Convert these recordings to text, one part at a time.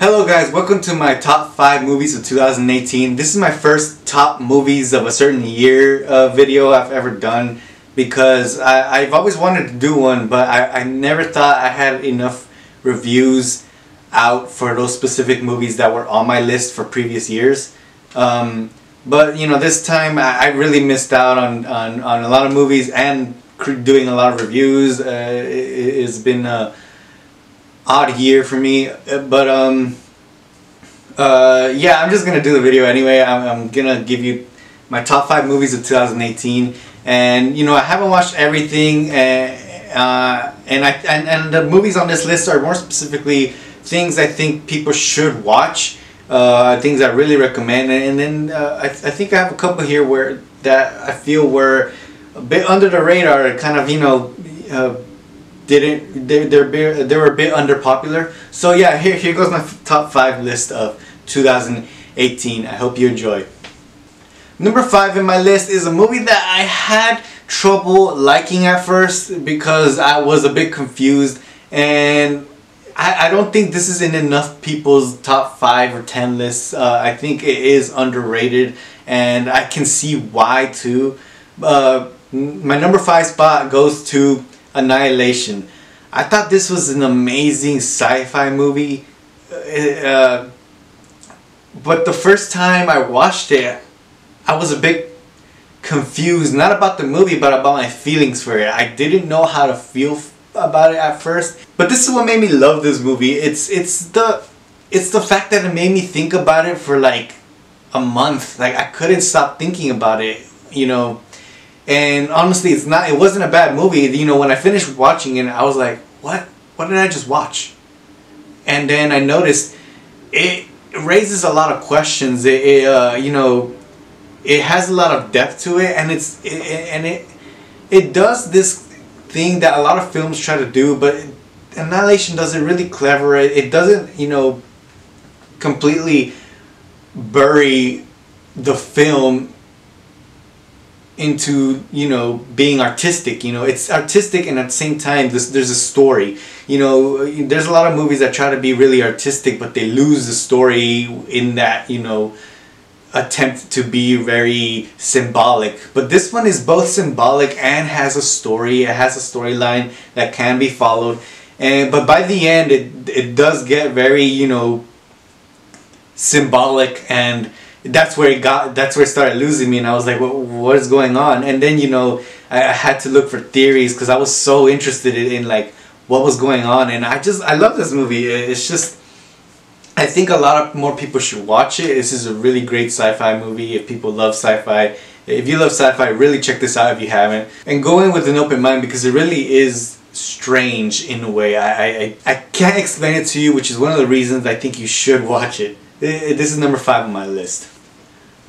Hello guys, welcome to my top 5 movies of 2018. This is my first top movies of a certain year uh, video I've ever done because I, have always wanted to do one but I, I never thought I had enough reviews out for those specific movies that were on my list for previous years. Um, but you know this time I, I really missed out on, on, on a lot of movies and doing a lot of reviews. Uh, it, has been a odd year for me, uh, but um, uh, yeah, I'm just gonna do the video anyway. I'm, I'm gonna give you my top five movies of 2018, and you know I haven't watched everything, uh, uh, and I and, and the movies on this list are more specifically things I think people should watch. Uh, things I really recommend, and then uh, I, th I think I have a couple here where that I feel were a bit under the radar, kind of, you know, uh, didn't they they're they were a bit underpopular. So yeah, here here goes my top five list of 2018. I hope you enjoy. Number five in my list is a movie that I had trouble liking at first because I was a bit confused and I, I don't think this is in enough people's top five or ten lists. Uh, I think it is underrated and I can see why too. Uh, my number five spot goes to Annihilation. I thought this was an amazing sci-fi movie. Uh, but the first time I watched it, I was a bit confused, not about the movie, but about my feelings for it. I didn't know how to feel about it at first. But this is what made me love this movie. It's it's the it's the fact that it made me think about it for like a month. Like I couldn't stop thinking about it, you know. And honestly, it's not. It wasn't a bad movie. You know, when I finished watching it, I was like, "What? What did I just watch?" And then I noticed it raises a lot of questions. It, it uh, you know, it has a lot of depth to it, and it's it, and it it does this thing that a lot of films try to do, but Annihilation does it really clever. It, it doesn't, you know, completely bury the film into you know being artistic you know? It's artistic and at the same time there's, there's a story. You know there's a lot of movies that try to be really artistic but they lose the story in that you know attempt to be very symbolic. But this one is both symbolic and has a story. It has a storyline that can be followed. And but by the end it it does get very you know symbolic and that's where it got that's where it started losing me and i was like what, is going on? And then you know i, I had to look for theories because i was so interested in, in, like what was going on and i just i love this movie. It's just i think a lot of more people should watch it. This is a really great sci-fi movie. If people love sci-fi if you love sci-fi really check this out if you haven't. And go in with an open mind because it really is strange in a way. I, I, I can't explain it to you which is one of the reasons i think you should watch it. This is number five on my list.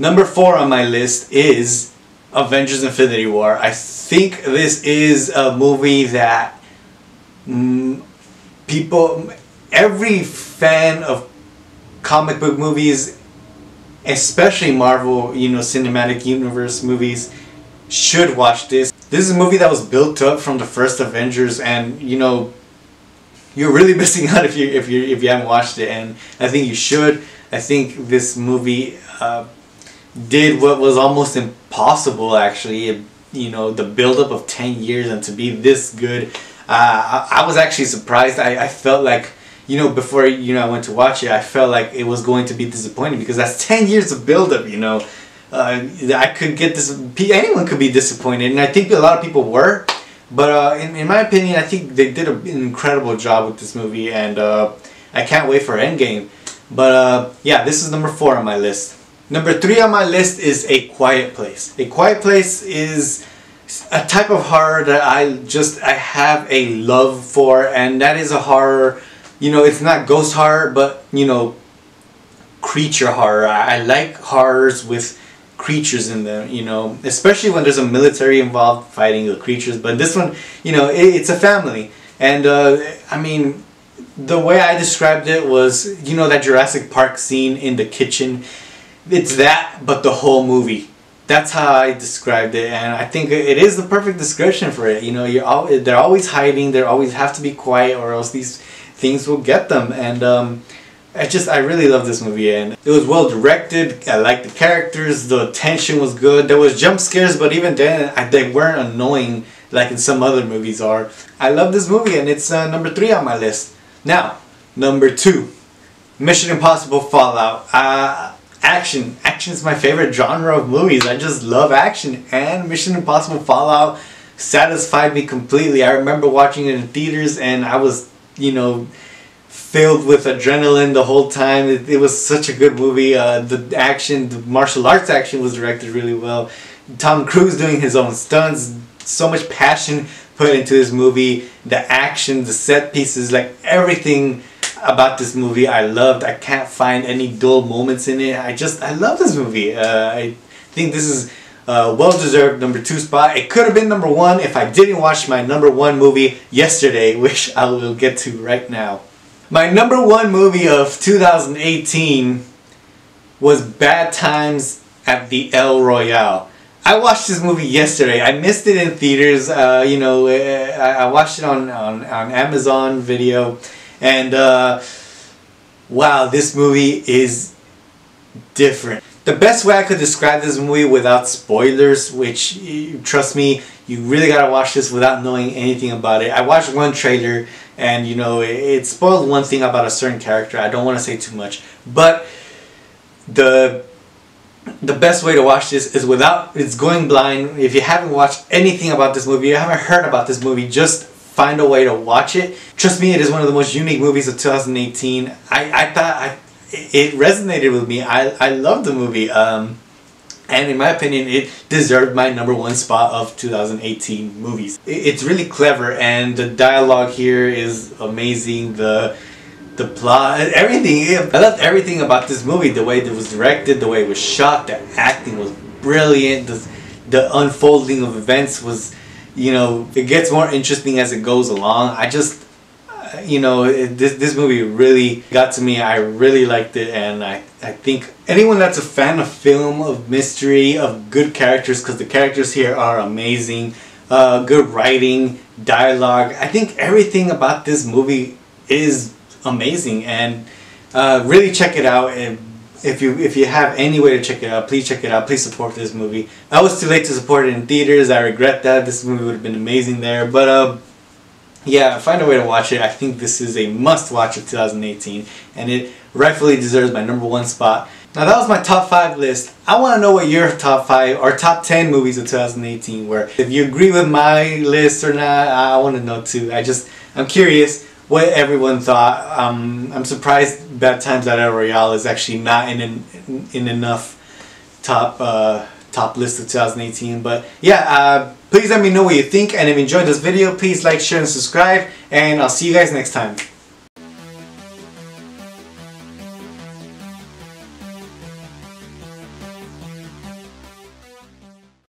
Number four on my list is Avengers Infinity War. I think this is a movie that mm, people, every fan of comic book movies, especially Marvel, you know, cinematic universe movies, should watch this. This is a movie that was built up from the first Avengers and, you know, you're really missing out if you if you if you haven't watched it and I think you should. I think this movie uh, did what was almost impossible actually. You know, the buildup of 10 years and to be this good. Uh, I, I, was actually surprised. I, I felt like, you know, before, you know, I went to watch it, I felt like it was going to be disappointing because that's 10 years of buildup, you know. Uh, I could get this, anyone could be disappointed, and I think a lot of people were. But uh, in, in my opinion, I think they did an incredible job with this movie, and uh, I can't wait for Endgame. But uh, yeah, this is number four on my list. Number three on my list is A Quiet Place. A Quiet Place is a type of horror that I just I have a love for, and that is a horror. You know, it's not ghost horror, but you know, creature horror. I, I like horrors with creatures in them. You know, especially when there's a military involved fighting the creatures. But this one, you know, it, it's a family, and uh, I mean the way I described it was, you know, that Jurassic Park scene in the kitchen. It's that, but the whole movie. That's how I described it, and I think it is the perfect description for it. You know, you're all, they're always hiding. They always have to be quiet, or else these things will get them. And um, I just I really love this movie and it was well directed. I liked the characters. The tension was good. There was jump scares, but even then I, they weren't annoying like in some other movies are. I love this movie and it's uh, number three on my list. Now, number two, Mission Impossible Fallout. Uh, action. Action is my favorite genre of movies. I just love action and Mission Impossible Fallout satisfied me completely. I remember watching it in theaters and I was, you know, filled with adrenaline the whole time. It, it was such a good movie. Uh, the action, the martial arts action was directed really well. Tom Cruise doing his own stunts, so much passion put into this movie. The action, the set pieces, like everything about this movie I loved. I can't find any dull moments in it. I just, I love this movie. Uh, I think this is a well-deserved number two spot. It could have been number one if I didn't watch my number one movie yesterday, which I will get to right now. My number one movie of 2018 was Bad Times at the El Royale. I watched this movie yesterday. I missed it in theaters. Uh, you know, uh, I watched it on, on, on Amazon Video. And uh, wow, this movie is different. The best way I could describe this movie without spoilers, which, trust me, you really gotta watch this without knowing anything about it. I watched one trailer and you know it, it spoiled one thing about a certain character. I don't want to say too much, but the the best way to watch this is without it's going blind. If you haven't watched anything about this movie, you haven't heard about this movie, just find a way to watch it. Trust me, it is one of the most unique movies of 2018. I, I thought I, it resonated with me. I, I love the movie. Um, and in my opinion it deserved my number one spot of 2018 movies. It's really clever and the dialogue here is amazing. The the plot, everything. I loved everything about this movie. The way it was directed, the way it was shot, the acting was brilliant. The, the unfolding of events was, you know, it gets more interesting as it goes along. I just you know, it, this this movie really got to me. I really liked it, and I I think anyone that's a fan of film, of mystery, of good characters, because the characters here are amazing, uh, good writing, dialogue. I think everything about this movie is amazing, and uh, really check it out. And if you if you have any way to check it out, please check it out. Please support this movie. I was too late to support it in theaters. I regret that. This movie would have been amazing there, but uh yeah, find a way to watch it. I think this is a must watch of 2018 and it rightfully deserves my number one spot. Now that was my top 5 list. I want to know what your top 5 or top 10 movies of 2018 were. If you agree with my list or not, I want to know too. I just, I'm curious what everyone thought. Um, I'm surprised Bad Times at El Royale is actually not in, in, in enough top uh, top list of 2018. But yeah, uh, please let me know what you think and if you enjoyed this video, please like, share, and subscribe. And I'll see you guys next time.